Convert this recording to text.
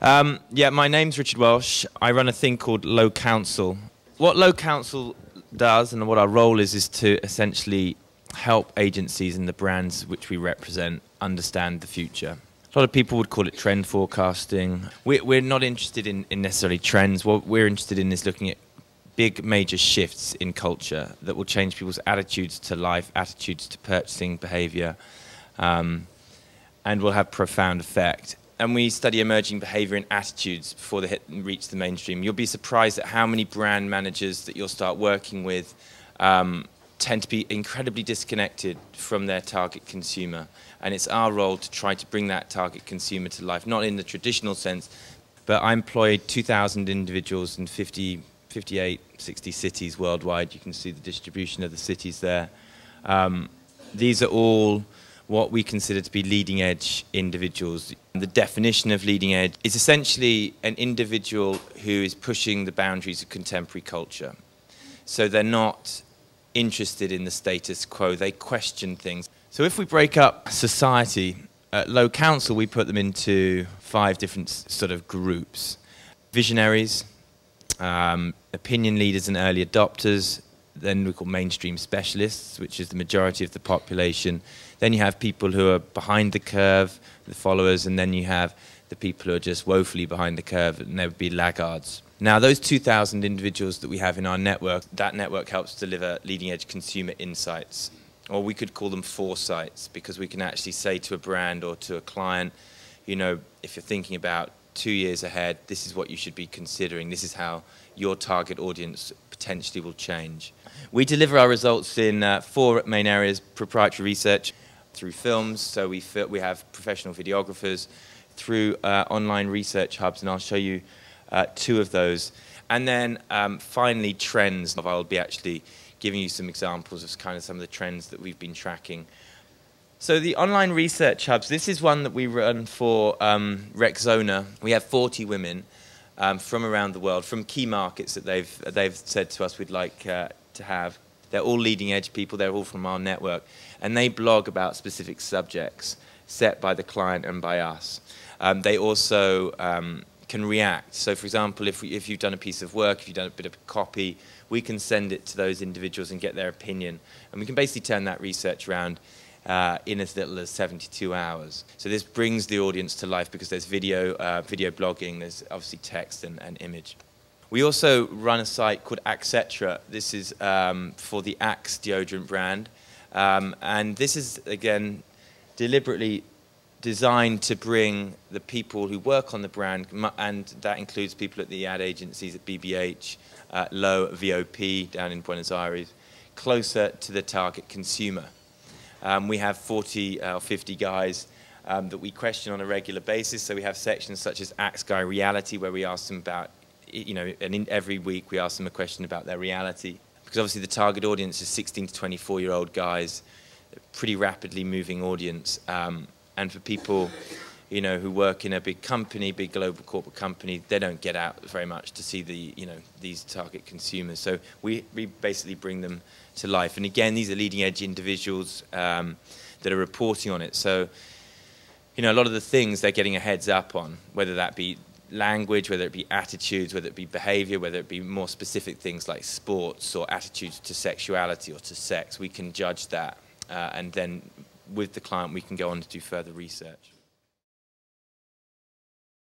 Um, yeah, my name's Richard Welch. I run a thing called Lowe Counsel. What Lowe Counsel does and what our role is is to essentially help agencies and the brands which we represent understand the future. A lot of people would call it trend forecasting. We're, we're not interested in, in necessarily trends. What we're interested in is looking at big major shifts in culture that will change people's attitudes to life, attitudes to purchasing behavior, um, and will have profound effect and we study emerging behavior and attitudes before they hit and reach the mainstream, you'll be surprised at how many brand managers that you'll start working with um, tend to be incredibly disconnected from their target consumer. And it's our role to try to bring that target consumer to life, not in the traditional sense, but I employed 2,000 individuals in 50, 58, 60 cities worldwide. You can see the distribution of the cities there. Um, these are all what we consider to be leading edge individuals. The definition of leading edge is essentially an individual who is pushing the boundaries of contemporary culture. So they're not interested in the status quo, they question things. So if we break up society, at Lowe Counsel we put them into five different sort of groups. Visionaries, um, opinion leaders and early adopters, then we call mainstream specialists, which is the majority of the population. Then you have people who are behind the curve, the followers, and then you have the people who are just woefully behind the curve, and there would be laggards. Now, those 2,000 individuals that we have in our network, that network helps deliver leading edge consumer insights. Or we could call them foresights, because we can actually say to a brand or to a client, you know, if you're thinking about two years ahead, this is what you should be considering. This is how your target audience potentially will change. We deliver our results in uh, four main areas proprietary research through films, so we, we have professional videographers, through uh, online research hubs, and I'll show you uh, two of those. And then um, finally, trends. I'll be actually giving you some examples of kind of some of the trends that we've been tracking. So the online research hubs, this is one that we run for um, Rexona. We have 40 women um, from around the world, from key markets that they've, they've said to us we'd like uh, to have. They're all leading edge people, they're all from our network, and they blog about specific subjects set by the client and by us. Um, they also um, can react. So, for example, if, we, if you've done a piece of work, if you've done a bit of copy, we can send it to those individuals and get their opinion. And we can basically turn that research around uh, in as little as 72 hours. So this brings the audience to life because there's video, uh, video blogging, there's obviously text and, and image. We also run a site called Axetra. This is um, for the Axe deodorant brand. Um, and this is, again, deliberately designed to bring the people who work on the brand, and that includes people at the ad agencies at BBH, uh, Low VOP down in Buenos Aires, closer to the target consumer. Um, we have 40 uh, or 50 guys um, that we question on a regular basis. So we have sections such as Axe Guy Reality, where we ask them about you know, and every week we ask them a question about their reality. Because obviously the target audience is 16 to 24 year old guys, pretty rapidly moving audience. Um, and for people, you know, who work in a big company, big global corporate company, they don't get out very much to see the, you know, these target consumers. So we, we basically bring them to life. And again, these are leading edge individuals um, that are reporting on it. So, you know, a lot of the things they're getting a heads up on, whether that be language, whether it be attitudes, whether it be behavior, whether it be more specific things like sports or attitudes to sexuality or to sex, we can judge that. Uh, and then with the client, we can go on to do further research.